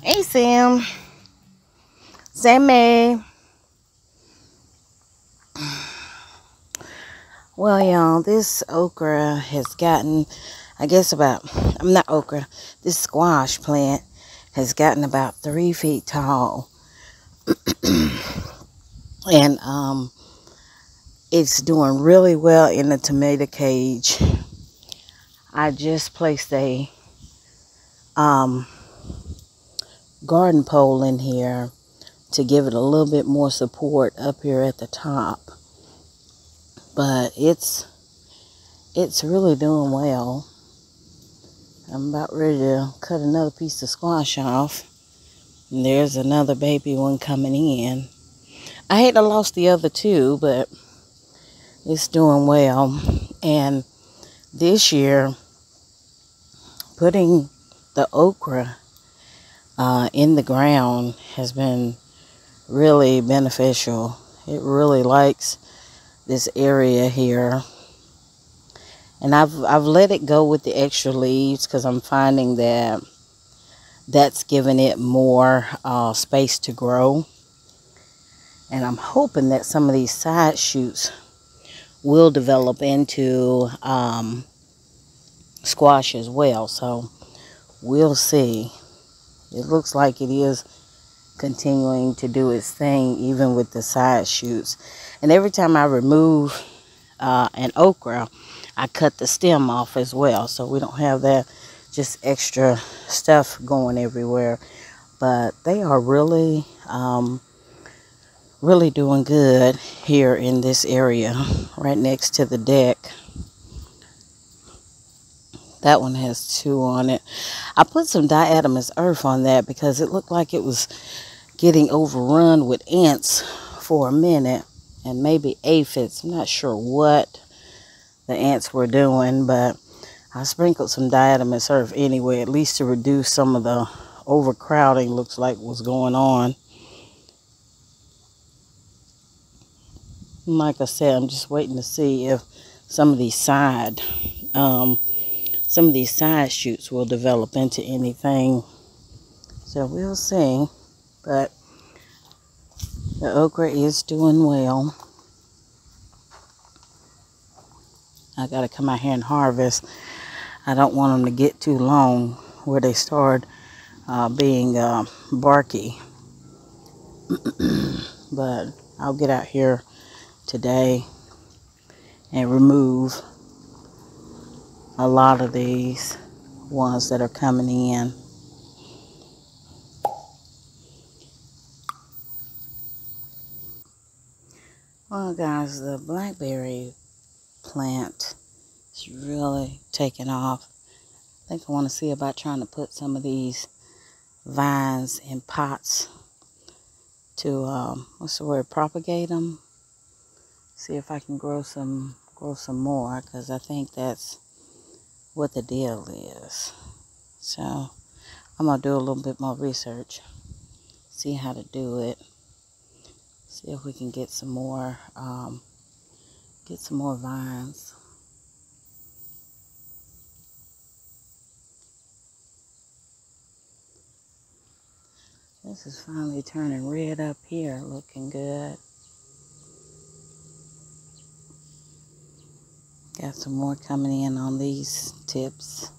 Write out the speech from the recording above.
Hey, Sam. Sam Sammy. Well, y'all, this okra has gotten, I guess about, I'm not okra, this squash plant has gotten about three feet tall. and um, it's doing really well in the tomato cage. I just placed a um, garden pole in here to give it a little bit more support up here at the top but it's it's really doing well. I'm about ready to cut another piece of squash off. And there's another baby one coming in. I hate to lost the other two, but it's doing well. And this year, putting the okra uh, in the ground has been really beneficial. It really likes this area here. And I've, I've let it go with the extra leaves because I'm finding that that's giving it more uh, space to grow. And I'm hoping that some of these side shoots will develop into um, squash as well. So we'll see. It looks like it is continuing to do its thing even with the side shoots. And every time I remove uh, an okra, I cut the stem off as well. So we don't have that just extra stuff going everywhere. But they are really, um, really doing good here in this area, right next to the deck. That one has two on it. I put some diatomaceous earth on that because it looked like it was getting overrun with ants for a minute and maybe aphids. I'm not sure what the ants were doing, but I sprinkled some diatomaceous earth anyway, at least to reduce some of the overcrowding looks like was going on. like I said, I'm just waiting to see if some of these side, um, some of these side shoots will develop into anything. So we'll see. But the okra is doing well. I got to come out here and harvest. I don't want them to get too long where they start uh, being uh, barky. but I'll get out here today and remove a lot of these ones that are coming in. Well, guys, the blackberry plant is really taking off. I think I want to see about trying to put some of these vines in pots to, um, what's the word, propagate them. See if I can grow some, grow some more because I think that's what the deal is. So I'm going to do a little bit more research, see how to do it. See if we can get some more, um, get some more vines. This is finally turning red up here, looking good. Got some more coming in on these tips.